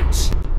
match!